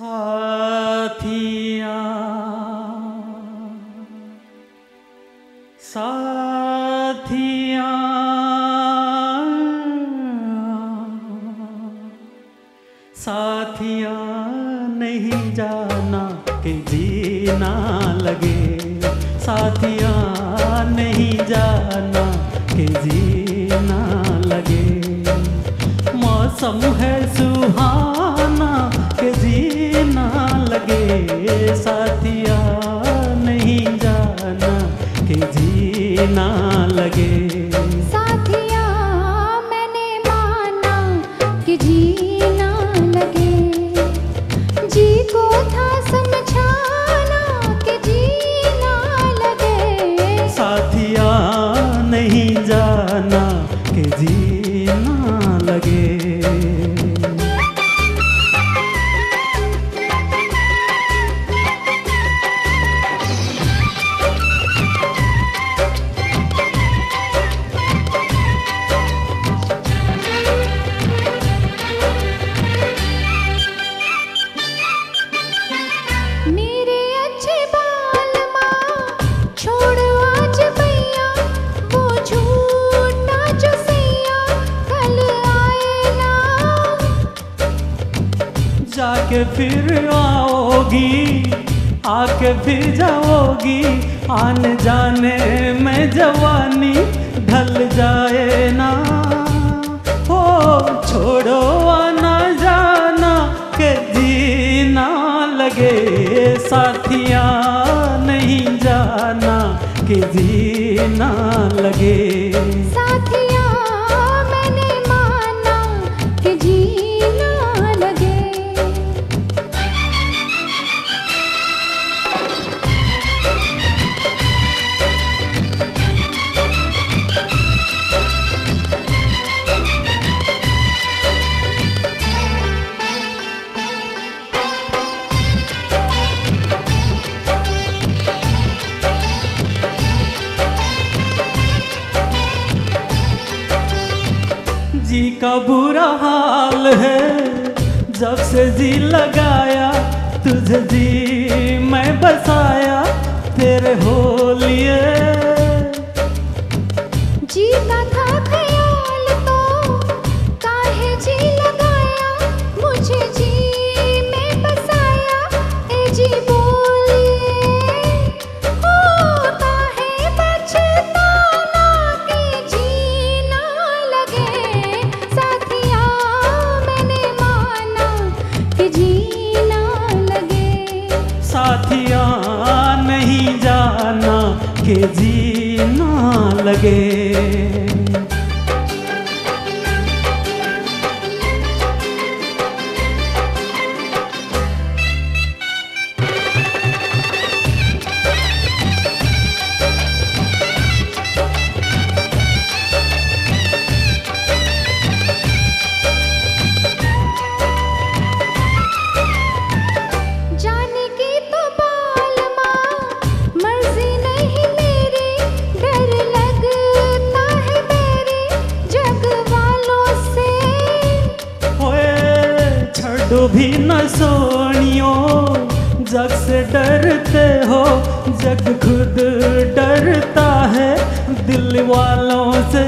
साथिया। नहीं जाना कि जीना लगे। नहीं जाना कि जीना लगे। मौसम है जाना जाके फिर आओगी, आके फिर जाओगी। आने जाने में जवानी ढल जाए ना। हो छोड़ो आना जाना, के जीना लगे साथिया, नहीं जाना, के जीना लगे। जी का बुरा हाल है। जब से जी लगाया, तुझे जी मैं बसाया, तेरे हो लिए जाना जी ना लगे। छड़ो भी न सोनियो जग से डरते हो जग खुद डरता है दिल वालों से।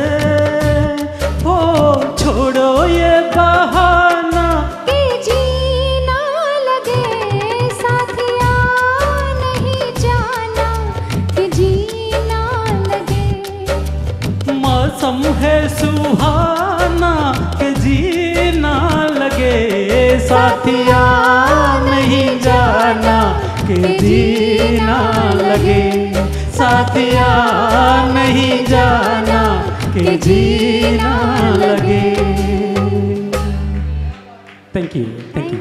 हो छोड़ो ये बहाना। कि जीना लगे साथिया नहीं जाना। कि जीना लगे। मौसम है सुहाना के लगे साथिया नहीं जाना के जीना लगे। साथिया नहीं जाना के जीना लगे। Thank you thank you